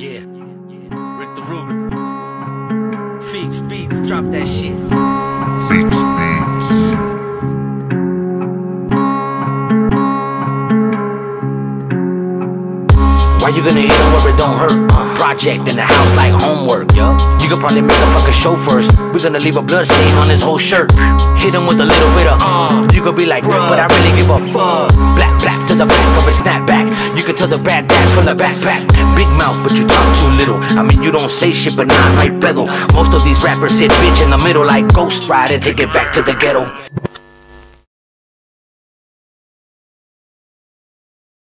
Yeah. Rick the Ruger. Feeks Beats, drop that shit. Fix Beats. Why you gonna hit him where it don't hurt? Project in the house like homework, yo. You could probably make a fucking show first. We're gonna leave a blood stain on his whole shirt. Hit him with a little bit of uh. You could be like, but I really give a fuck. The back of a snapback. You can tell the bad dad from the backpack. Big mouth, but you talk too little. I mean, you don't say shit, but not right bezel. Most of these rappers sit bitch in the middle like Ghost Rider. Take it back to the ghetto.